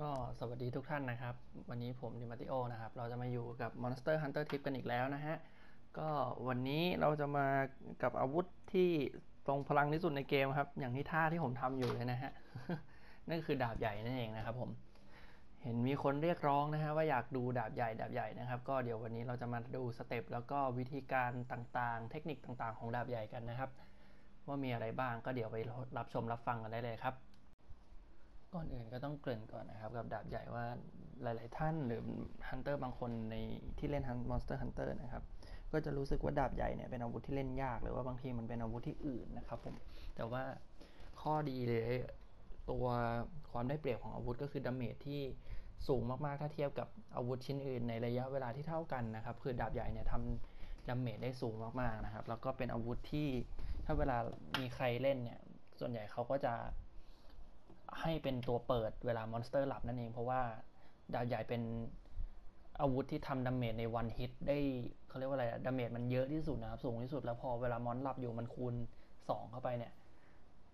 ก็สวัสดีทุกท่านนะครับ วันนี้ผมดิมาติโอนะครับ เราจะมาอยู่กับ Monster Hunter Tip กันอีกแล้วนะฮะ ก็วันนี้เราจะมากับอาวุธที่ทรงพลังที่สุดในเกมครับ อย่างที่ท่าที่ผมทำอยู่เลยนะฮะ นั่นคือดาบใหญ่นั่นเองนะครับผม เห็นมีคนเรียกร้องนะฮะว่าอยากดูดาบใหญ่ดาบใหญ่นะครับ ก็เดี๋ยววันนี้เราจะมาดูสเต็ปแล้วก็วิธีการต่างๆ เทคนิคต่างๆ ของดาบใหญ่กันนะครับ ว่ามีอะไรบ้างก็เดี๋ยวไปรับชมรับฟังกันได้เลยครับ ก่อนอื่นก็ต้องเกริ่นก่อนนะครับ กับดาบใหญ่ว่าหลาย ๆ ท่านหรือ hunter บางคนในที่เล่น Monster Hunter นะครับก็จะรู้สึกว่าดาบใหญ่เนี่ยเป็นอาวุธที่เล่นยาก หรือว่าบางทีมันเป็นอาวุธที่อืดนะครับผมแต่ว่าข้อดีเลยตัวความได้เปรียบของอาวุธก็คือ damage ที่สูงมาก ๆ ถ้าเทียบกับอาวุธชิ้นอื่นในระยะเวลาที่เท่ากันนะครับ คือดาบใหญ่เนี่ยทำ damage ได้สูงมาก ๆ นะครับ แล้วก็เป็นอาวุธที่ถ้าเวลามีใครเล่นเนี่ยส่วนใหญ่เขาก็จะ ให้เป็นตัวเปิดเวลา monster หลับนั่นเอง เพราะว่าดาบใหญ่เป็นอาวุธที่ทำ damage ใน one hit ได้เขาเรียกว่าอะไร damage มันเยอะที่สุดนะครับ สูงที่สุดแล้วพอเวลา mon หลับอยู่มันคูณ 2 เข้าไปเนี่ย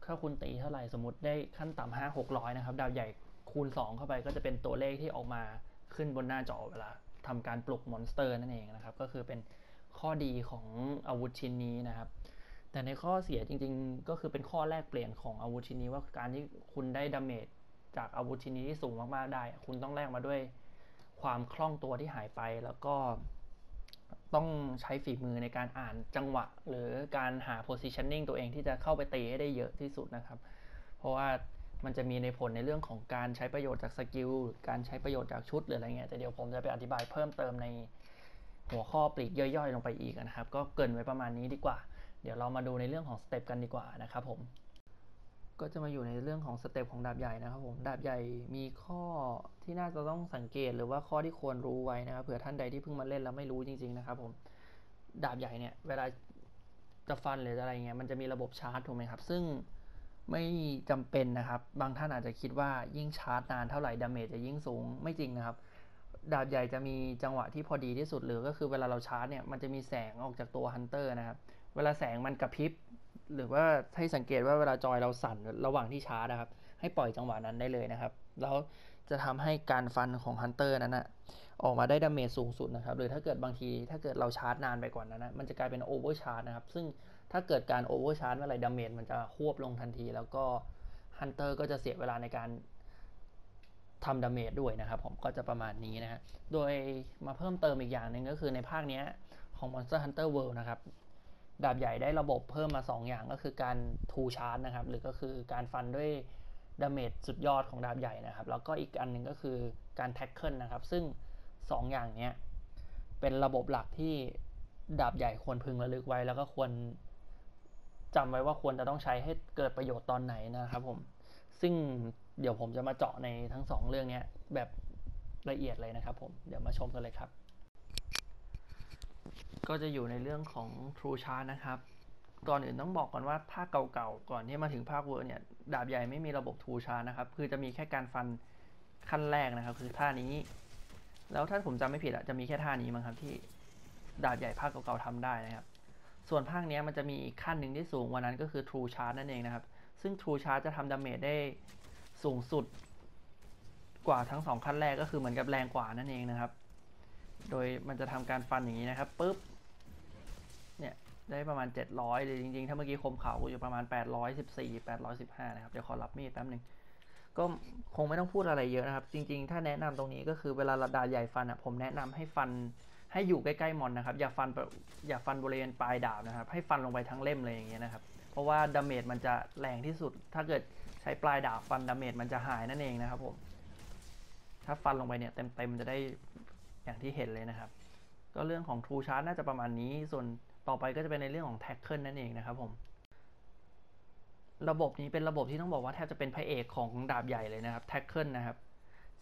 ถ้าคุณตีเท่าไหร่สมมติได้ขั้นต่ำห้าหกร้อยนะครับ ดาบใหญ่คูณ 2 เข้าไปก็จะเป็นตัวเลขที่ออกมาขึ้นบนหน้าจอเวลาทำการปลุก monster นั่นเองนะครับ ก็คือเป็นข้อดีของอาวุธชิ้นนี้นะครับ แต่ในข้อเสียจริง ๆ ก็คือเป็นข้อแลกเปลี่ยนของอาวุธชิ้นนี้ว่าการที่คุณได้ damage จากอาวุธชิ้นนี้ที่สูงมากๆได้ คุณต้องแลกมาด้วยความคล่องตัวที่หายไปแล้วก็ต้องใช้ฝีมือในการอ่านจังหวะ หรือการหา positioning ตัวเองที่จะเข้าไปตีให้ได้เยอะที่สุดนะครับ เพราะว่ามันจะมีในผลในเรื่องของการใช้ประโยชน์จาก skillการใช้ประโยชน์จากชุดหรืออะไรเงี้ยแต่เดี๋ยวผมจะไปอธิบายเพิ่มเติมในหัวข้อปลีกย่อยๆ ลงไปอีกนะครับ ก็เกินไว้ประมาณนี้ดีกว่า เดี๋ยวเรามาดูในเรื่องของสเต็ปกันดีกว่านะครับผม ก็จะมาอยู่ในเรื่องของสเต็ปของดาบใหญ่นะครับผม ดาบใหญ่มีข้อที่น่าจะต้องสังเกตหรือว่าข้อที่ควรรู้ไว้นะครับเผื่อท่านใดที่เพิ่งมาเล่นแล้วไม่รู้จริง ๆนะครับ ผม ดาบใหญ่เนี่ยเวลาจะฟันหรืออะไรเงี้ยมันจะมีระบบชาร์จถูกไหมครับ ซึ่งไม่จำเป็นนะครับ บางท่านอาจจะคิดว่ายิ่งชาร์จนานเท่าไหร่ damage จะยิ่งสูงไม่จริงนะครับ ดาบใหญ่จะมีจังหวะที่พอดีที่สุดหรือก็คือเวลาเราชาร์จเนี่ยมันจะมีแสงออกจากตัว hunter นะครับ เวลาแสงมันกระพริบ หรือว่าให้สังเกตว่าเวลาจอยเราสั่นระหว่างที่ชาร์จนะครับ ให้ปล่อยจังหวะนั้นได้เลยนะครับ แล้วจะทำให้การฟันของ hunter นั้นนะออกมาได้ damage สูงสุดนะครับ หรือถ้าเกิดบางทีถ้าเกิดเราชาร์จนานไปกว่านั้นนะมันจะกลายเป็น overcharge นะครับ ซึ่งถ้าเกิดการ overcharge เมื่อไหร่ damage มันจะ drop ลงทันที แล้วก็ hunter ก็จะเสียเวลาในการ ทำ damage ด้วยนะครับ ผมก็จะประมาณนี้นะฮะโดยมาเพิ่มเติมอีกอย่างหนึ่งก็คือในภาคนี้ของ Monster Hunter World นะครับดาบใหญ่ได้ระบบเพิ่มมา 2 อย่างก็คือการ True Charge นะครับ หรือก็คือการฟันด้วย damage สุดยอดของดาบใหญ่นะครับ แล้วก็อีกอันหนึ่งก็คือการ tackle นะครับ ซึ่ง 2 อย่างนี้เป็นระบบหลักที่ดาบใหญ่ควรพึงระลึกไว้ แล้วก็ควรจำไว้ว่าควรจะต้องใช้ให้เกิดประโยชน์ตอนไหนนะครับผม ซึ่ง เดี๋ยวผมจะมาเจาะในทั้ง 2 เรื่องนี้แบบละเอียดเลยนะครับผม เดี๋ยวมาชมกันเลยครับ ก็จะอยู่ในเรื่องของ True Chart นะครับ ก่อนอื่นต้องบอกก่อนว่าภาคเก่าๆ ก่อนที่มาถึงภาคเวอร์เนี่ย ดาบใหญ่ไม่มีระบบ True Chart นะครับ คือจะมีแค่การฟันขั้นแรกนะครับ คือท่านี้ แล้วถ้าผมจำไม่ผิดอะจะมีแค่ท่านี้มั้งครับที่ดาบใหญ่ภาคเก่าๆทำได้นะครับ ส่วนภาคนี้มันจะมีอีกขั้นหนึ่งที่สูงกว่านั้นก็คือ True Chart นั่นเองนะครับ ซึ่ง True Chart จะทำดาเมจได้ สูงสุดกว่าทั้งสองขั้นแรกก็คือเหมือนกับแรงกว่านั่นเองนะครับ โดยมันจะทำการฟันอย่างนี้นะครับปุ๊บ เนี่ยได้ประมาณ 700เลยจริงๆ ถ้าเมื่อกี้คมเขาอยู่ประมาณ 814 815 นะครับ เดี๋ยวขอลับมีดแป๊บนึงก็คงไม่ต้องพูดอะไรเยอะนะครับ จริงๆ ถ้าแนะนำตรงนี้ก็คือเวลาดาบใหญ่ฟันอะผมแนะนำให้ฟันให้อยู่ใกล้ๆมอนนะครับ อย่าฟันอย่าฟันบริเวณปลายดาบนะครับ ให้ฟันลงไปทั้งเล่มเลยอย่างเงี้ยนะครับ เพราะว่า damage มันจะแรงที่สุด ถ้าเกิด ใช้ปลายดาบฟัน damage มันจะหายนั่นเองนะครับผมถ้าฟันลงไปเนี่ยเต็มๆจะได้อย่างที่เห็นเลยนะครับ ก็เรื่องของ True Charge น่าจะประมาณนี้ ส่วนต่อไปก็จะเป็นในเรื่องของ tackle นั่นเองนะครับผม ระบบนี้เป็นระบบที่ต้องบอกว่าแทบจะเป็นพระเอกของดาบใหญ่เลยนะครับ tackle นะครับ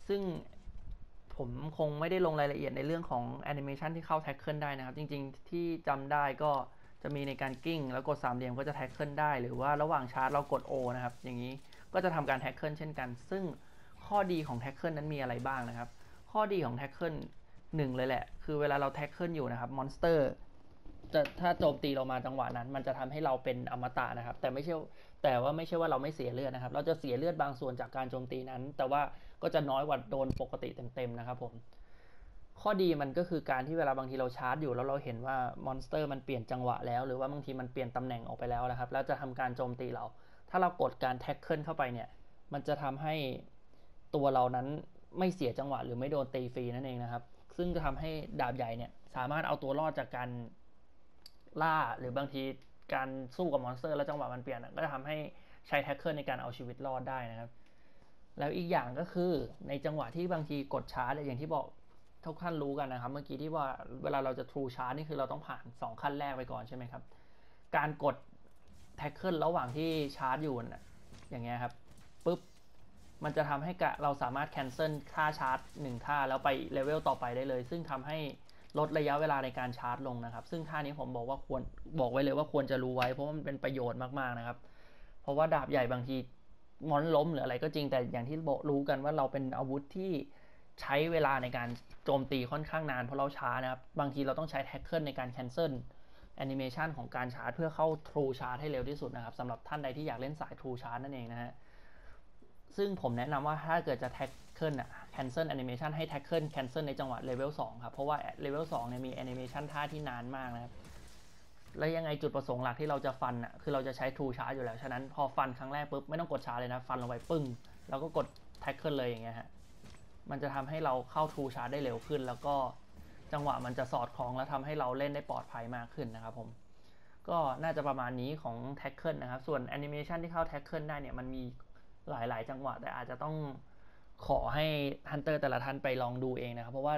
ซึ่งผมคงไม่ได้ลงรายละเอียดในเรื่องของแอนิเมชันที่เข้า tackle ได้นะครับ จริงๆที่จำได้ก็ จะมีในการกลิ้ง แล้วกดสามเหลี่ยมก็จะ tackle ได้ หรือว่าระหว่างชาร์จเรากด O นะครับ อย่างนี้ก็จะทำการ tackle เช่นกัน ซึ่งข้อดีของ tackle นั้นมีอะไรบ้างนะครับ ข้อดีของ tackleหนึ่งเลยแหละ คือเวลาเรา tackle อยู่นะครับ monster จะถ้าโจมตีเรามาจังหวะนั้น มันจะทำให้เราเป็นอมตะนะครับ แต่ไม่ใช่แต่ว่าไม่ใช่ว่าเราไม่เสียเลือดนะครับ เราจะเสียเลือดบางส่วนจากการโจมตีนั้น แต่ว่าก็จะน้อยกว่าโดนปกติเต็มๆนะครับผม ข้อดีมันก็คือการที่เวลาบางทีเราชาร์จอยู่แล้วเราเห็นว่า monster มันเปลี่ยนจังหวะแล้ว หรือว่าบางทีมันเปลี่ยนตำแหน่งออกไปแล้วนะครับ แล้วจะทำการโจมตีเรา ถ้าเรากดการ tackle เข้าไปเนี่ย มันจะทำให้ตัวเรานั้นไม่เสียจังหวะ หรือไม่โดนตีฟรีนั่นเองนะครับ ซึ่งจะทำให้ดาบใหญ่เนี่ยสามารถเอาตัวรอดจากการล่าหรือบางทีการสู้กับ monster แล้วจังหวะมันเปลี่ยนก็จะทำให้ใช้ tackle ในการเอาชีวิตรอดได้นะครับ แล้วอีกอย่างก็คือในจังหวะที่บางทีกดชาร์จอย่างที่บอก ทุกท่านรู้กันนะครับ เมื่อกี้ที่ว่าเวลาเราจะ true charge นี่คือเราต้องผ่าน 2 ขั้นแรกไปก่อนใช่ไหมครับ การกด tackle ระหว่างที่ชาร์จอยู่นะอย่างเงี้ยครับปุ๊บมันจะทำให้เราสามารถ cancel ท่าชาร์จ1ท่าแล้วไปเลเวลต่อไปได้เลย ซึ่งทำให้ลดระยะเวลาในการชาร์จลงนะครับ ซึ่งท่านี้ผมบอกว่าควรบอกไว้เลยว่าควรจะรู้ไว้ เพราะมันเป็นประโยชน์มากๆนะครับ เพราะว่าดาบใหญ่บางทีมอนล้มหรืออะไรก็จริงแต่อย่างที่บอกรู้กันว่าเราเป็นอาวุธที่ ใช้เวลาในการโจมตีค่อนข้างนานเพราะเราช้านะครับ บางทีเราต้องใช้ tackle ในการ cancelแอนิเมชันของการชาร์จเพื่อเข้า True Charge ให้เร็วที่สุดนะครับสำหรับท่านใดที่อยากเล่นสาย True Charge นั่นเองนะฮะซึ่งผมแนะนำว่าถ้าเกิดจะ tackle อะ cancel animation ให้ tackle cancel ในจังหวะเลเวล2ครับ เพราะว่าเลเวล2เนี่ยมีแอนิเมชันท่าที่นานมากนะครับ แล้วยังไงจุดประสงค์หลักที่เราจะฟันอะคือเราจะใช้ True Charge อยู่แล้ว ฉะนั้นพอฟันครั้งแรกปุ๊บไม่ต้องกดชาร์จเลยนะ ฟันลงไปปึ้ง แล้วก็กด tackle เลยอย่างเงี้ยฮะ มันจะทำให้เราเข้า True Charge ได้เร็วขึ้น แล้วก็จังหวะมันจะสอดคล้องแล้วทำให้เราเล่นได้ปลอดภัยมากขึ้นนะครับผมก็น่าจะประมาณนี้ของ tackle นะครับ ส่วนแอนิเมชันที่เข้า tackle ได้เนี่ยมันมีหลาย ๆ จังหวะ แต่อาจจะต้องขอให้ hunter แต่ละท่านไปลองดูเองนะครับ เพราะว่า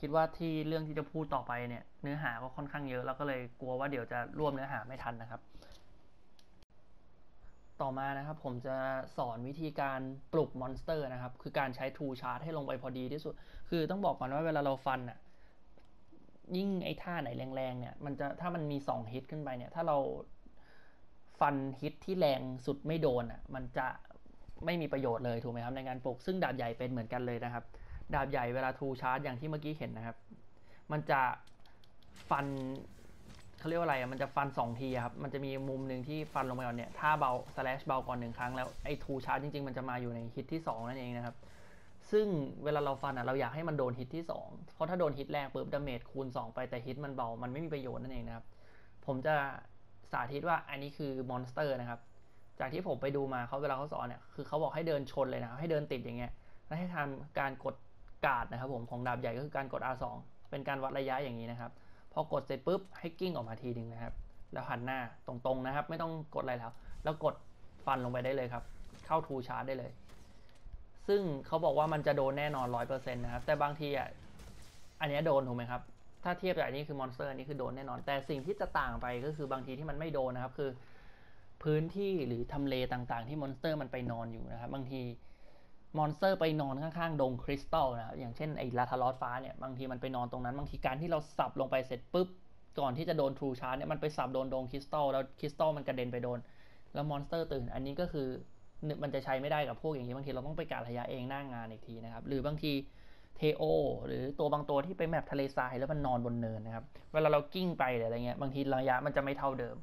คิดว่าที่เรื่องที่จะพูดต่อไปเนี่ยเนื้อหาก็ค่อนข้างเยอะ แล้วก็เลยกลัวว่าเดี๋ยวจะรวมเนื้อหาไม่ทันนะครับ ต่อมานะครับผมจะสอนวิธีการปลุก monster นะครับ คือการใช้ True Charge ให้ลงไปพอดีที่สุด คือต้องบอกก่อนว่าเวลาเราฟันอะยิ่งไอ้ท่าไหนแรงๆเนี่ย มันจะถ้ามันมี2ฮิตขึ้นไปเนี่ย ถ้าเราฟันฮิตที่แรงสุดไม่โดนอะมันจะไม่มีประโยชน์เลยถูกไหมครับในการปลุกซึ่งดาบใหญ่เป็นเหมือนกันเลยนะครับ ดาบใหญ่เวลา True Charge อย่างที่เมื่อกี้เห็นนะครับ มันจะฟัน เขาเรียกว่าอะไรอะมันจะฟัน 2 ทีครับ มันจะมีมุมหนึ่งที่ฟันลงไปก่อนเนี่ยท่าเบา slash เบาก่อนหนึ่งครั้งแล้วไอ้ True Charge จริง ๆ มันจะมาอยู่ในฮิตที่ 2 นั่นเองนะครับ ซึ่งเวลาเราฟันอะเราอยากให้มันโดนฮิตที่ 2 เพราะถ้าโดนฮิตแรกปุ๊บ damage คูณ 2 ไปแต่ฮิตมันเบา มันไม่มีประโยชน์นั่นเองนะครับ ผมจะสาธิตว่าอันนี้คือ monster นะครับ จากที่ผมไปดูมาเขาเวลาเขาสอนเนี่ยคือเขาบอกให้เดินชนเลยนะให้เดินติดอย่างเงี้ยแล้วให้ทำการกดกาดนะครับผมของดาบใหญ่ก็คือการกด R2 เป็นการวัดระยะอย่างนี้นะครับ พอกดเสร็จปุ๊บให้กลิ้งออกมาทีนึงนะครับ แล้วหันหน้าตรงๆนะครับ ไม่ต้องกดอะไรแล้ว แล้วกดฟันลงไปได้เลยครับ เข้า True Charge ได้เลย ซึ่งเขาบอกว่ามันจะโดนแน่นอนร้อยเปอร์เซ็นต์นะครับ แต่บางทีอะอันนี้โดนถูกไหมครับ ถ้าเทียบกับอันนี้คือ monster อันนี้คือโดนแน่นอน แต่สิ่งที่จะต่างไปก็คือบางทีที่มันไม่โดนนะครับ คือ พื้นที่หรือทำเลต่างๆ ที่ monster มันไปนอนอยู่นะครับ บางที monster ไปนอนข้างๆ ดงคริสตัลนะครับอย่างเช่นไอ้ Rathalos ฟ้าเนี่ยบางทีมันไปนอนตรงนั้น บางทีการที่เราสับลงไปเสร็จปุ๊บ ก่อนที่จะโดน True Charge เนี่ยมันไปสับโดนดงคริสตัลแล้วคริสตัลมันกระเด็นไปโดน แล้ว monster ตื่นอันนี้ก็คือมันจะใช้ไม่ได้กับพวกอย่างนี้บางทีเราต้องไปกะระยะเองหน้างงานอีกทีนะครับหรือบางทีเทโอหรือตัวบางตัวที่ไป map ทะเลทรายแล้วมันนอนบนเนินนะครับเวลาเรากลิ้งไปหรืออะไรเงี้ยบางทีระยะมันจะไม่เท่าเดิม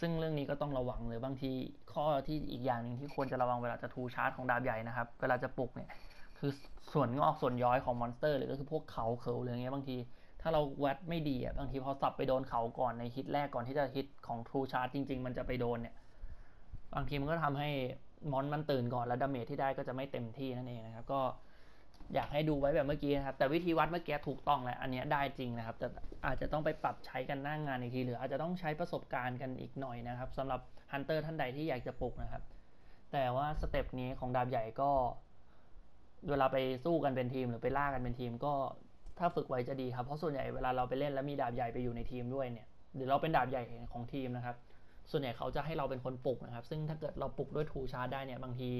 ซึ่งเรื่องนี้ก็ต้องระวังเลยบางทีข้อที่อีกอย่างหนึ่งที่ควรจะระวังเวลาจะ True Charge ของดาบใหญ่นะครับ เวลาจะปลุกเนี่ย คือส่วนงอกส่วนย้อยของ monster หรือก็คือพวกเขาเคิลหรืออย่างเงี้ยบางที ถ้าเราวัดไม่ดีอะบางทีพอสับไปโดนเขาก่อนในฮิตแรกก่อนที่จะฮิตของ True Charge จริง ๆ มันจะไปโดนเนี่ย บางทีมันก็ทำให้มอนมันตื่นก่อนแล้ว damage ที่ได้ก็จะไม่เต็มที่นั่นเองนะครับก็ อยากให้ดูไว้แบบเมื่อกี้นะครับ แต่วิธีวัดเมื่อกี้ถูกต้องแล้ว อันนี้ได้จริงนะครับ แต่อาจจะต้องไปปรับใช้กันหน้างงานอีกที หรืออาจจะต้องใช้ประสบการณ์กันอีกหน่อยนะครับสำหรับ hunter ท่านใดที่อยากจะปลุกนะครับ แต่ว่า step นี้ของดาบใหญ่ก็ เวลาไปสู้กันเป็นทีมหรือไปล่ากันเป็นทีมก็ถ้าฝึกไว้จะดีครับ เพราะส่วนใหญ่เวลาเราไปเล่นแล้วมีดาบใหญ่ไปอยู่ในทีมด้วยเนี่ยหรือเราเป็นดาบใหญ่ของทีมนะครับ ส่วนใหญ่เขาจะให้เราเป็นคนปลุกนะครับ ซึ่งถ้าเกิดเราปลุกด้วย True Charge ได้เนี่ยบางที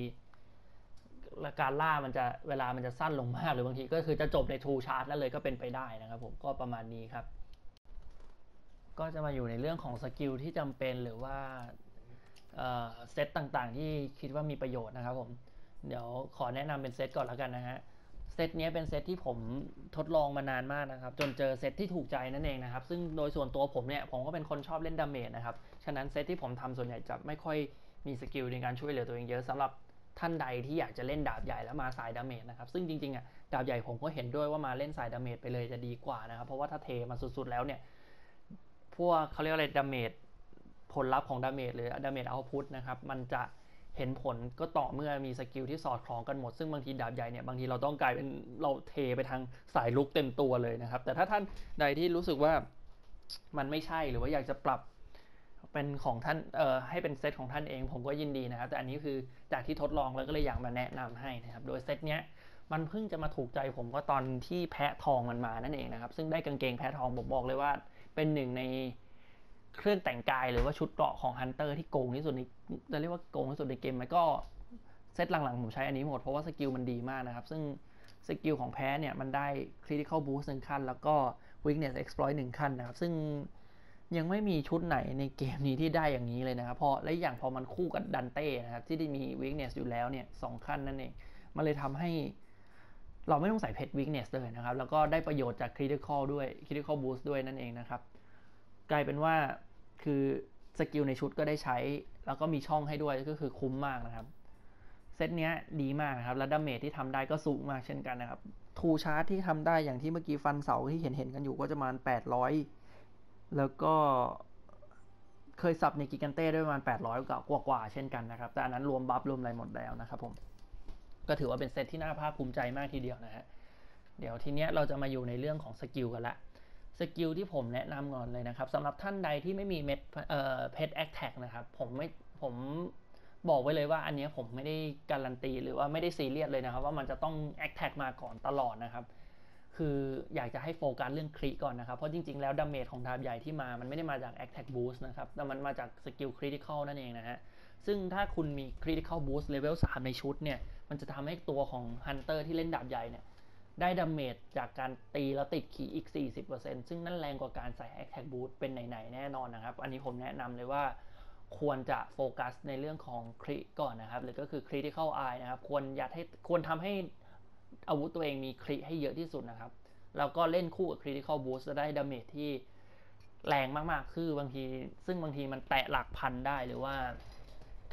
การล่ามันจะเวลามันจะสั้นลงมาก หรือบางทีก็คือจะจบในทูชาร์ตแล้วเลยก็เป็นไปได้นะครับผมก็ประมาณนี้ครับ ก็จะมาอยู่ในเรื่องของ skill ที่จำเป็นหรือว่าเซตต่างๆ ที่คิดว่ามีประโยชน์นะครับผม เดี๋ยวขอแนะนำเป็นเซตก่อนแล้วกันนะฮะเซตนี้เป็นเซตที่ผมทดลองมานานมากนะครับ จนเจอเซตที่ถูกใจนั่นเองนะครับ ซึ่งโดยส่วนตัวผมเนี่ยผมก็เป็นคนชอบเล่น damage นะครับ ฉะนั้นเซตที่ผมทำส่วนใหญ่จะไม่ค่อยมี skill ในการช่วยเหลือตัวเองเยอะสำหรับ ท่านใดที่อยากจะเล่นดาบใหญ่แล้วมาสาย damage นะครับ ซึ่งจริงๆอะดาบใหญ่ผมก็เห็นด้วยว่ามาเล่นสาย damage ไปเลยจะดีกว่านะครับ เพราะว่าถ้าเทมาสุดๆแล้วเนี่ย พวกเขาเรียกอะไร damage ผลลัพธ์ของ damage หรือ damage output นะครับ มันจะเห็นผลก็ต่อเมื่อมี skill ที่สอดคล้องกันหมด ซึ่งบางทีดาบใหญ่เนี่ยบางทีเราต้องกลายเป็นเราเทไปทางสายลุกเต็มตัวเลยนะครับ แต่ถ้าท่านใดที่รู้สึกว่ามันไม่ใช่หรือว่าอยากจะปรับ เป็นของท่านเอ่อให้เป็นเซตของท่านเอง ผมก็ยินดีนะครับ แต่อันนี้คือจากที่ทดลองแล้วก็เลยอยากมาแนะนำให้นะครับ โดยเซตเนี้ยมันเพิ่งจะมาถูกใจผมก็ตอนที่แพะทองมันมานั่นเองนะครับ ซึ่งได้กางเกงแพะทองผมบอกเลยว่า เป็นหนึ่งในเครื่องแต่งกายหรือว่าชุดเกราะของฮันเตอร์ที่โกงที่สุดในจะเรียกว่าโกงที่สุดในเกมมันก็เซตหลังๆผมใช้อันนี้หมดเพราะว่า skill มันดีมากนะครับ ซึ่ง skill ของแพ้เนี่ยมันได้ critical boost หนึ่งขั้น แล้วก็ weakness exploit หนึ่งขั้นนะครับ ซึ่ง ยังไม่มีชุดไหนในเกมนี้ที่ได้อย่างนี้เลยนะครับพอและอย่างพอมันคู่กับดันเต้นะครับที่ได้มี weakness อยู่แล้วเนี่ยสองขั้นนั่นเอง มันเลยทำให้เราไม่ต้องใส่เพชร weakness เลยนะครับ แล้วก็ได้ประโยชน์จาก critical ด้วย critical boost ด้วยนั่นเองนะครับ กลายเป็นว่าคือskill ในชุดก็ได้ใช้ แล้วก็มีช่องให้ด้วยก็คือคุ้มมากนะครับ เซตเนี้ยดีมากนะครับแล้ว damage ที่ทำได้ก็สูงมากเช่นกันนะครับ True Charge ที่ทำได้อย่างที่เมื่อกี้ฟันเสาที่เห็นเห็นกันอยู่ก็จะประมาณ800 แล้วก็เคยสับในกิกันเต้ด้วยประมาณ 800 กว่ากว่าเช่นกันนะครับ แต่อันนั้นรวม buff รวมอะไรหมดแล้วนะครับผม ก็ถือว่าเป็นเซตที่น่าภาคภูมิใจมากทีเดียวนะฮะ เดี๋ยวทีเนี้ยเราจะมาอยู่ในเรื่องของ skill กันละ skill ที่ผมแนะนำก่อนเลยนะครับสำหรับท่านใดที่ไม่มีเม็ดเอ่อเพชร attack นะครับ ผมไม่ผมบอกไว้เลยว่าอันนี้ผมไม่ได้การันตีหรือว่าไม่ได้ซีเรียสเลยนะครับ ว่ามันจะต้อง attack มาก่อนตลอดนะครับ คืออยากจะให้โฟกัสเรื่องคริก่อนนะครับ เพราะจริงๆ แล้ว damage ของดาบใหญ่ที่มา มันไม่ได้มาจาก Attack Boost นะครับ แต่มันมาจาก skill critical นั่นเองนะฮะ ซึ่งถ้าคุณมี Critical Boost level 3ในชุดเนี่ย มันจะทำให้ตัวของ hunter ที่เล่นดาบใหญ่เนี่ย ได้ damage จากการตีแล้วติดคริอีก 40%ซึ่งนั่นแรงกว่าการใส่ Attack Boost เป็นไหนๆ แน่นอนนะครับ อันนี้ผมแนะนำเลยว่าควรจะโฟกัสในเรื่องของคริก่อนนะครับ หรือก็คือ Critical Eye นะครับ ควรยัดให้ควรทำให้ อาวุธตัวเองมีคริให้เยอะที่สุดนะครับ แล้วก็เล่นคู่กับ Critical Boost จะได้ damage ที่แรงมากๆ คือบางที ซึ่งบางทีมันแตะหลักพันได้หรือว่า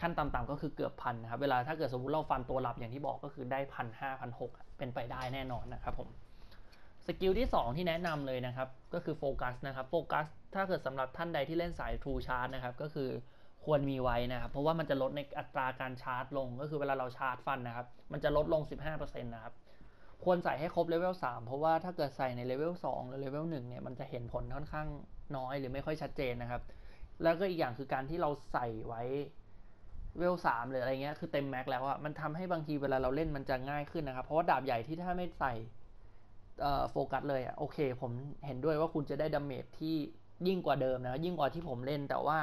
ขั้นต่ำๆก็คือเกือบพันนะครับ เวลาถ้าเกิดสมมติเราฟันตัวหลับอย่างที่บอกก็คือได้พันห้าพันหกเป็นไปได้แน่นอนนะครับผม skill ที่ 2 ที่แนะนำเลยนะครับ ก็คือโฟกัสนะครับ โฟกัส ถ้าเกิดสำหรับท่านใดที่เล่นสาย True Charge นะครับ ก็คือควรมีไว้นะครับ เพราะว่ามันจะลดในอัตราการชาร์จลง ก็คือเวลาเราชาร์จฟันนะครับ มันจะลดลง 15%นะครับ ควรใส่ให้ครบเลเวล3เพราะว่าถ้าเกิดใส่ในเลเวล2หรือเลเวล1เนี่ยมันจะเห็นผลค่อนข้างน้อยหรือไม่ค่อยชัดเจนนะครับ แล้วก็อีกอย่างคือการที่เราใส่ไว้เวลสามหรืออะไรเงี้ยคือเต็ม max แล้วอะมันทำให้บางทีเวลาเราเล่นมันจะง่ายขึ้นนะครับ เพราะว่าดาบใหญ่ที่ถ้าไม่ใส่โฟกัสเลยอะโอเค ผมเห็นด้วยว่าคุณจะได้ damage ที่ยิ่งกว่าเดิมนะยิ่งกว่าที่ผมเล่นแต่ว่า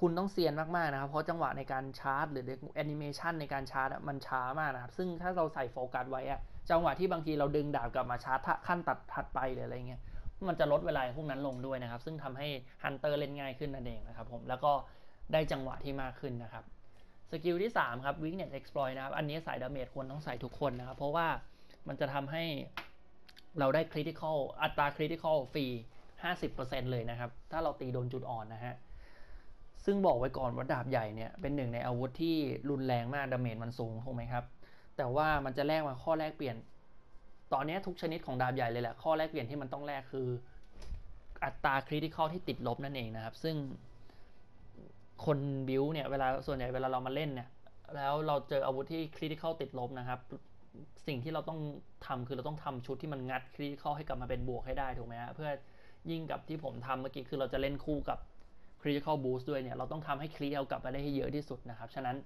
คุณต้องเซียนมากๆนะครับ เพราะจังหวะในการชาร์จ หรือแอนิเมชันในการชาร์จมันช้ามากนะครับ ซึ่งถ้าเราใส่โฟกัสไว้อะ จังหวะที่บางทีเราดึงดาบกลับมาชาร์จขั้นตัดถัดไปหรืออะไรเงี้ยมันจะลดเวลาพวกนั้นลงด้วยนะครับ ซึ่งทำให้hunter เล่นง่ายขึ้นนั่นเองนะครับผมแล้วก็ได้จังหวะที่มากขึ้นนะครับ skill ที่ 3 ครับ weakness exploit นะครับ อันนี้สาย damage ควรต้องใส่ทุกคนนะครับ เพราะว่ามันจะทำให้เราได้ critical อัตรา critical ฟรี 50%เลยนะครับ ถ้าเราตีโดนจุดอ่อนนะฮะ ซึ่งบอกไว้ก่อนว่าดาบใหญ่เนี่ย เป็นหนึ่งในอาวุธที่รุนแรงมาก damage มันสูงถูกไหมครับ แต่ว่ามันจะแลกมาข้อแลกเปลี่ยน ตอนนี้ทุกชนิดของดาบใหญ่เลยแหละ ข้อแลกเปลี่ยนที่มันต้องแลกคือ อัตรา critical ที่ติดลบนั่นเองนะครับ ซึ่งคนบิวเนี่ยเวลาส่วนใหญ่เวลาเรามาเล่นเนี่ย แล้วเราเจออาวุธที่คริติคอลติดลบนะครับ สิ่งที่เราต้องทำคือเราต้องทำชุดที่มันงัด critical ให้กลับมาเป็นบวกให้ได้ถูกไหมฮะเพื่อยิ่งกับที่ผมทำเมื่อกี้คือเราจะเล่นคู่กับ critical boost ด้วยเนี่ยเราต้องทำให้คริเอากลับมาได้ให้เยอะที่สุดนะครับ ฉะนั้น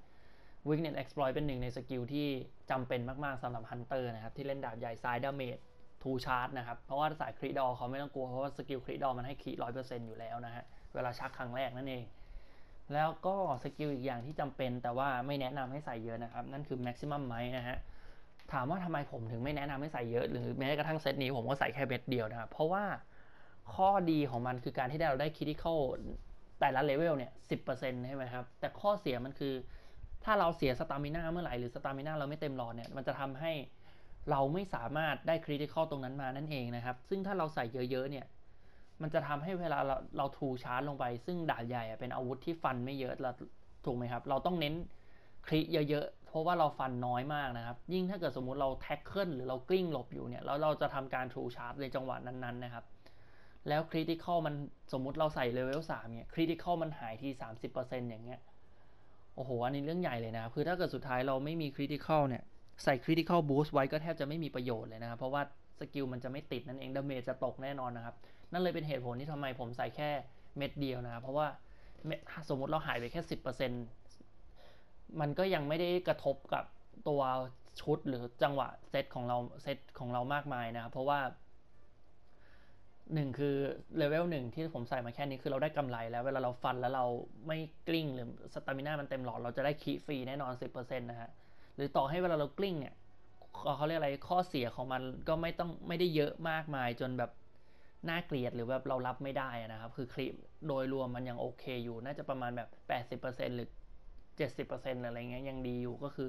weakness exploit เป็นหนึ่งใน skill ที่จำเป็นมากๆสำหรับ hunter นะครับ ที่เล่นดาบใหญ่สาย damage true charge นะครับ เพราะว่าสายคริ draw เขาไม่ต้องกลัว เพราะว่า skill คริ draw มันให้คริร้อยเปอร์เซ็นต์อยู่แล้วนะฮะ เวลาชักครั้งแรกนั่นเอง แล้วก็ skill อีกอย่างที่จำเป็นแต่ว่าไม่แนะนำให้ใส่เยอะนะครับ นั่นคือ maximum might นะฮะ ถามว่าทำไมผมถึงไม่แนะนำให้ใส่เยอะ หรือแม้กระทั่งเซตนี้ผมก็ใส่แค่เม็ดเดียวนะครับ เพราะว่าข้อดีของมันคือการที่เราได้ critical แต่ละ level เนี่ยสิบใช่ไหมครับ แต่ข้อเสียมันคือ ถ้าเราเสีย stamina เมื่อไหร่หรือ stamina เราไม่เต็มหลอดเนี่ยมันจะทำให้เราไม่สามารถได้ critical ตรงนั้นมานั่นเองนะครับ ซึ่งถ้าเราใส่เยอะๆเนี่ยมันจะทำให้เวลาเราเรา true charge ลงไป ซึ่งดาบใหญ่เป็นอาวุธที่ฟันไม่เยอะเราถูกไหมครับ เราต้องเน้นคริเยอะๆ เพราะว่าเราฟันน้อยมากนะครับ ยิ่งถ้าเกิดสมมุติเรา tackle หรือเรากลิ้งหลบอยู่เนี่ยแล้วเราจะทำการ true charge ในจังหวะนั้นๆนะครับ แล้ว critical มันสมมุติเราใส่ level สามเนี่ย critical มันหายทีสามสิบเปอร์เซ็นต์อย่างเงี้ย โอ้โห อันนี้เรื่องใหญ่เลยนะครับคือถ้าเกิดสุดท้ายเราไม่มี critical เนี่ย ใส่ critical boost ไว้ก็แทบจะไม่มีประโยชน์เลยนะครับ เพราะว่า skill มันจะไม่ติดนั่นเอง damage จะตกแน่นอนนะครับ นั่นเลยเป็นเหตุผลที่ทำไมผมใส่แค่เม็ดเดียวนะครับ เพราะว่าสมมติเราหายไปแค่สิบเปอร์เซ็นต์มันก็ยังไม่ได้กระทบกับตัวชุดหรือจังหวะเซตของเราเซตของเรามากมายนะครับ เพราะว่า หนึ่งคือเลเวลหนึ่งที่ผมใส่มาแค่นี้คือเราได้กำไรแล้วเวลาเราฟันแล้วเราไม่กลิ้งหรือสตามิน่ามันเต็มหลอดเราจะได้คีฟรีแน่นอน 10%นะฮะหรือต่อให้เวลาเรากลิ้งเนี่ยเขาเรียกอะไรข้อเสียของมันก็ไม่ต้องไม่ได้เยอะมากมายจนแบบน่าเกลียดหรือแบบเรารับไม่ได้นะครับ คือคลิปโดยรวมมันยังโอเคอยู่ น่าจะประมาณแบบ 80%หรือ 70%อะไรเงี้ยยังดีอยู่ก็คือ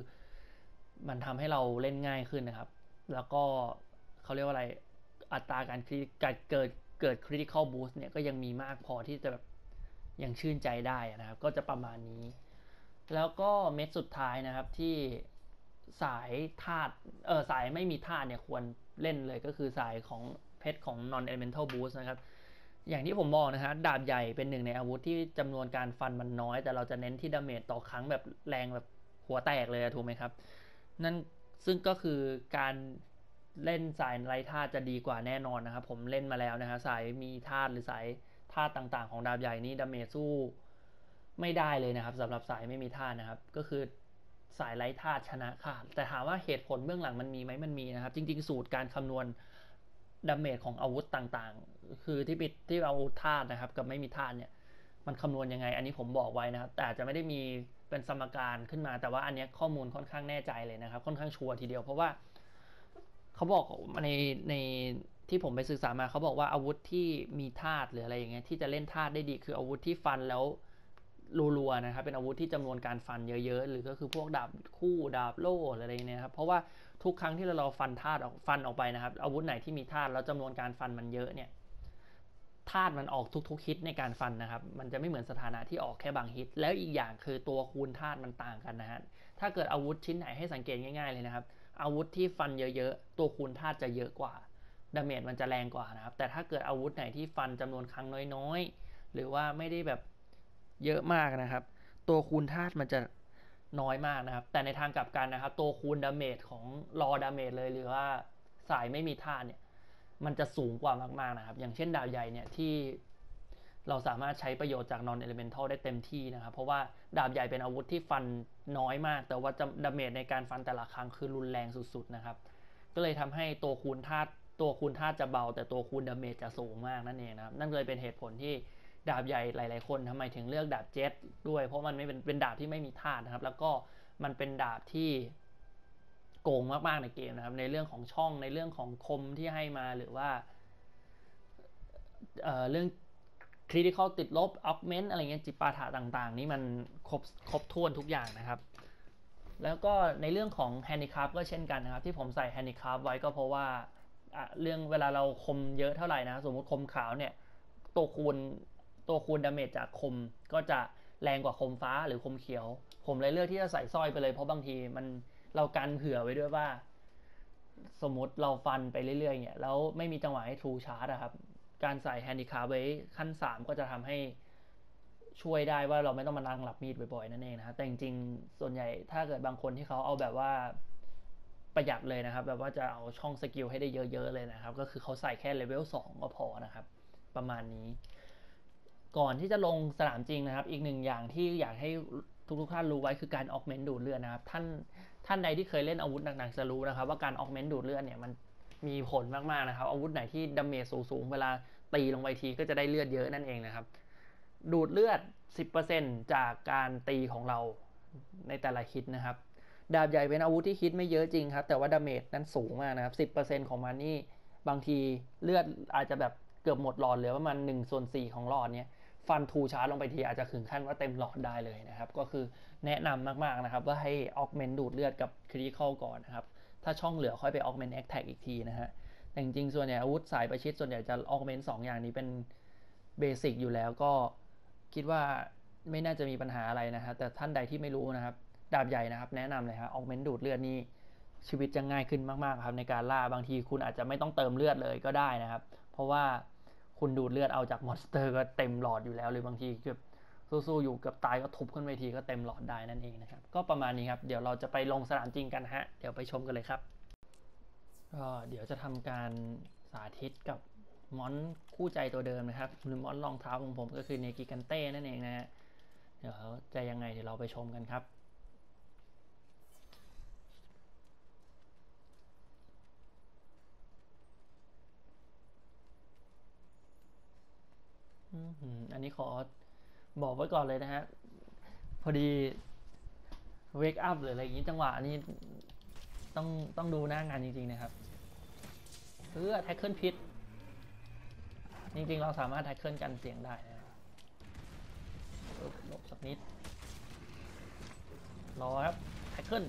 มันทำให้เราเล่นง่ายขึ้นนะครับ แล้วก็เขาเรียกว่าอะไร อัตราการการเกิดเกิด critical boost เนี่ยก็ยังมีมากพอที่จะแบบยังชื่นใจได้นะครับ ก็จะประมาณนี้ แล้วก็เม็ดสุดท้ายนะครับที่สายธาตุเออสายไม่มีธาตุเนี่ยควรเล่นเลยก็คือสายของเพชรของ non elemental boost นะครับ อย่างที่ผมบอกนะฮะดาบใหญ่เป็นหนึ่งในอาวุธที่จำนวนการฟันมันน้อย แต่เราจะเน้นที่ดาเมจต่อครั้งแบบแรงแบบหัวแตกเลยถูกไหมครับ นั่นซึ่งก็คือการ เล่นสายไร้ธาตุจะดีกว่าแน่นอนนะครับ ผมเล่นมาแล้วนะฮะสายมีธาตุหรือสายธาตุต่างๆ ของดาบใหญ่นี่ damage สู้ไม่ได้เลยนะครับสำหรับสายไม่มีธาตุนะครับ ก็คือสายไร้ธาตุชนะขาดแต่ถามว่าเหตุผลเบื้องหลังมันมีไหมมันมีนะครับ จริง ๆ สูตรการคำนวณ damage ของอาวุธต่างๆ คือที่ปิดที่อาวุธธาตุนะครับ กับไม่มีธาตุเนี่ยมันคำนวณยังไง อันนี้ผมบอกไว้นะครับ แต่จะไม่ได้มีเป็นสมการขึ้นมา แต่ว่าอันนี้ข้อมูลค่อนข้างแน่ใจเลยนะครับ ค่อนข้างชัวร์ทีเดียว เพราะว่า เขาบอกในในที่ผมไปศึกษามาเขาบอกว่าอาวุธที่มีธาตุหรืออะไรอย่างเงี้ยที่จะเล่นธาตุได้ดีคืออาวุธที่ฟันแล้วรัวๆนะครับเป็นอาวุธที่จำนวนการฟันเยอะๆ หรือก็คือพวกดาบคู่ดาบโล่อะไรเนี่ยครับเพราะว่าทุกครั้งที่เราฟันธาตุออกฟันออกไปนะครับ อาวุธไหนที่มีธาตุแล้วจำนวนการฟันมันเยอะเนี่ยธาตุมันออกทุกๆฮิตในการฟันนะครับ มันจะไม่เหมือนสถานะที่ออกแค่บางฮิต แล้วอีกอย่างคือตัวคูณธาตุมันต่างกันนะฮะถ้าเกิดอาวุธชิ้นไหนให้สังเกตง่ายๆเลยนะครับ อาวุธที่ฟันเยอะๆ ตัวคูณธาตุจะเยอะกว่า damage มันจะแรงกว่านะครับ แต่ถ้าเกิดอาวุธไหนที่ฟันจำนวนครั้งน้อยๆ หรือว่าไม่ได้แบบเยอะมากนะครับ ตัวคูณธาตุมันจะน้อยมากนะครับ แต่ในทางกลับกันนะครับ ตัวคูณ damage ของ raw damage เลยหรือว่าสายไม่มีธาตุเนี่ย มันจะสูงกว่ามากๆนะครับ อย่างเช่นดาบใหญ่เนี่ยที่ เราสามารถใช้ประโยชน์จาก non elemental ได้เต็มที่นะครับ เพราะว่าดาบใหญ่เป็นอาวุธที่ฟันน้อยมาก แต่ว่า damage ในการฟันแต่ละครั้งคือรุนแรงสุดๆนะครับ ก็เลยทำให้ตัวคูณธาตุตัวคูณธาตุจะเบา แต่ตัวคูณ damage จะสูงมากนั่นเองนะครับ นั่นเลยเป็นเหตุผลที่ดาบใหญ่หลายๆคนทำไมถึงเลือกดาบเจ็ตด้วย เพราะมันไม่เป็นเป็นดาบที่ไม่มีธาตุนะครับ แล้วก็มันเป็นดาบที่โกงมากๆในเกมนะครับ ในเรื่องของช่องในเรื่องของคมที่ให้มาหรือว่าเรื่อง critical ติดลบ augment อะไรเงี้ยจิปาถะต่างๆ นี่มันครบครบถ้วนทุกอย่างนะครับ แล้วก็ในเรื่องของ handicraft ก็เช่นกันนะครับ ที่ผมใส่ handicraft ไว้ก็เพราะว่าเรื่องเวลาเราคมเยอะเท่าไหร่นะ สมมติคมขาวเนี่ย ตัวคูณตัวคูณ damage จากคมก็จะแรงกว่าคมฟ้าหรือคมเขียว ผมเลยเลือกที่จะใส่สร้อยไปเลยเพราะบางทีมันเรากันเผื่อไว้ด้วยว่า สมมติเราฟันไปเรื่อยๆเนี่ยแล้วไม่มีจังหวะให้ true charge ครับ การใส่ handicraft ไว้ขั้น 3 ก็จะทำให้ช่วยได้ว่าเราไม่ต้องมานั่งลับมีดบ่อยๆ นั่นเองนะครับแต่จริงๆ ส่วนใหญ่ถ้าเกิดบางคนที่เขาเอาแบบว่าประหยัดเลยนะครับ แบบว่าจะเอาช่อง skill ให้ได้เยอะๆเลยนะครับ ก็คือเขาใส่แค่เลเวล2ก็พอนะครับ ประมาณนี้ ก่อนที่จะลงสนามจริงนะครับ อีกหนึ่งอย่างที่อยากให้ทุกๆท่านรู้ไว้คือการ augment ดูดเลือดนะครับ ท่านท่านใดที่เคยเล่นอาวุธหนักๆจะรู้นะครับ ว่าการ augment ดูดเลือดเนี่ยมัน มีผลมากๆนะครับ อาวุธไหนที่ damage สูงๆ เวลาตีลงไปทีก็จะได้เลือดเยอะนั่นเองนะครับ ดูดเลือด 10%จากการตีของเราในแต่ละฮิตนะครับ ดาบใหญ่เป็นอาวุธที่ฮิตไม่เยอะจริงครับ แต่ว่า damage นั้นสูงมากนะครับ 10%ของมันนี่บางทีเลือดอาจจะแบบเกือบหมดหลอดเหลือประมาณ1ส่วน4ของหลอดเนี้ยฟัน true charge ลงไปทีอาจจะถึงขั้นว่าเต็มหลอดได้เลยนะครับ ก็คือแนะนำมากๆนะครับ ว่าให้ augment ดูดเลือดกับ critical ก่อนนะครับ ถ้าช่องเหลือค่อยไป augment attack อีกทีนะฮะ แต่จริงๆ ส่วนใหญ่อาวุธสายประชิดส่วนใหญ่จะ augment 2 อย่างนี้เป็น basic อยู่แล้วก็คิดว่าไม่น่าจะมีปัญหาอะไรนะฮะ แต่ท่านใดที่ไม่รู้นะครับ ดาบใหญ่นะครับ แนะนำเลยครับ augment ดูดเลือดนี่ชีวิตจะง่ายขึ้นมากๆครับในการล่าบางทีคุณอาจจะไม่ต้องเติมเลือดเลยก็ได้นะครับ เพราะว่าคุณดูดเลือดเอาจาก monster ก็เต็มหลอดอยู่แล้วหรือบางทีเกือบ สู้ๆอยู่เกับตายก็ทุบขึ้นเวทีก็เต็มหลอดได้นั่นเองนะครับก็ประมาณนี้ครับเดี๋ยวเราจะไปลงสนามจริงกันฮะเดี๋ยวไปชมกันเลยครับก็เดี๋ยวจะทำการสาธิตกับมอนคู่ใจตัวเดิมนะครับหรือมอนรองเท้าของผมก็คือเนกิกันเต้นั่นเองนะฮะเดี๋ยวจะยังไงเดี๋ยวเราไปชมกันครับอือหืออันนี้ขอ บอกไว้ก่อนเลยนะฮะ พอดีเวกอัพหรืออะไรอย่างนี้จังหวะนี้ต้องต้องดูหน้างานจริงๆนะครับเพื่อแท็กเกิลพิษจริงๆ เราสามารถแท็กเกิลกันเสียงได้นะปึ๊บลบสักนิด รอครับแท็กเกิล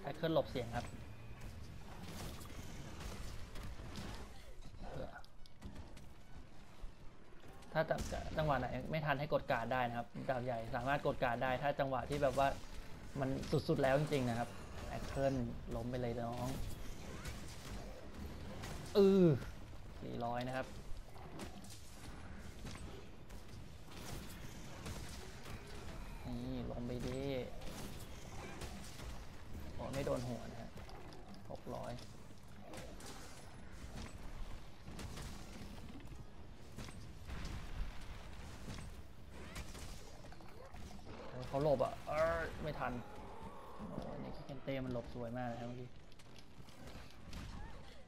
tackle หลบเสียงครับ จังหวะไหนไม่ทันให้กดการ์ดได้นะครับดาบใหญ่สามารถกดการ์ดได้ ถ้าจังหวะที่แบบว่ามันสุดๆแล้วจริงๆนะครับ tackle ล้มไปเลยน้องเออสี่ร้อยนะครับนี่ล้มไปดิโอ้ไม่โดนหัวนะฮะหกร้อย เขาหลบอะเออไม่ทันโอ้ยในคิเคนเต้มันหลบสวยมากเลยครับเมื่อกี้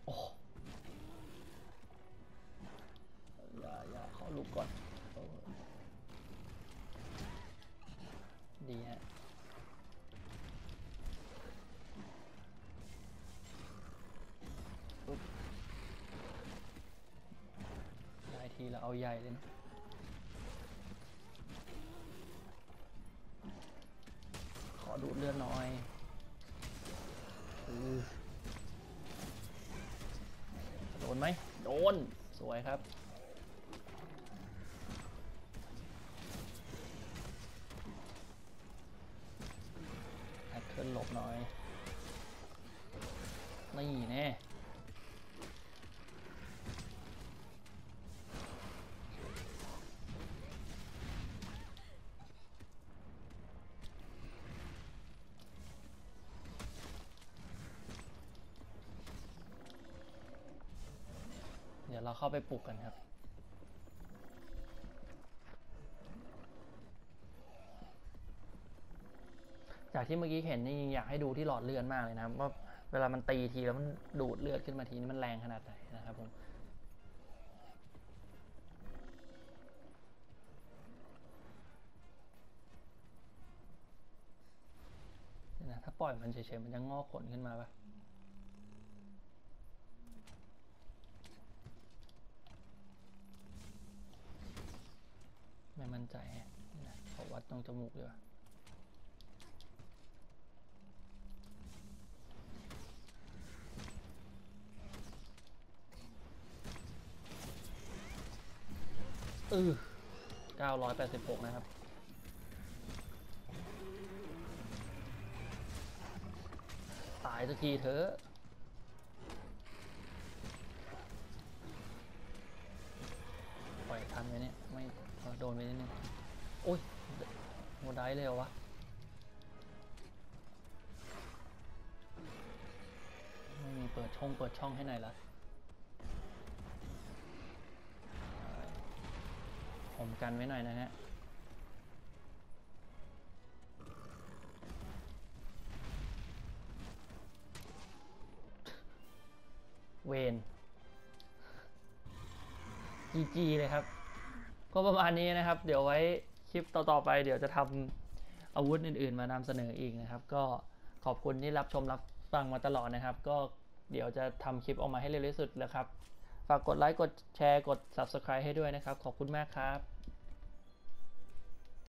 โอ้อย่าอย่าขอลุกก่อนดีฮะได้ทีแล้วเอาใหญ่เลยนะ ท็กเกิลหลบหน่อย นี่แน่เดี๋ยวเราเข้าไปปลุกกันครับ จากที่เมื่อกี้เห็นนี่อยากให้ดูที่หลอดเลือดมากเลยนะว่าเวลามันตีทีแล้วมันดูดเลือดขึ้นมาทีนี่มันแรงขนาดไหนนะครับผมนะถ้าปล่อยมันเฉยๆมันจะงอกขนขึ้นมาปะไม่มั่นใจแฮะนี่นะขอวัดตรงจมูกดีกว่า เออ986 นะครับ ตายสักทีเถอะปล่อยทันไหมเนี่ย ไม่โดนไปนิดนึงโอ้ยโมได้เลยเหรอวะไม่มีเปิดช่องเปิดช่องให้หน่อยละ ผมกันไว้หน่อยนะฮะเวน GG เลยครับ ก็ประมาณนี้นะครับ เดี๋ยวไว้คลิปต่อๆไป เดี๋ยวจะทำอาวุธอื่นๆ มานำเสนออีกนะครับ ก็ขอบคุณที่รับชมรับฟังมาตลอดนะครับ ก็เดี๋ยวจะทำคลิปออกมาให้เร็วที่สุดแล้วครับ ฝากกดไลค์กดแชร์กด Subscribe ให้ด้วยนะครับ ขอบคุณมากครับ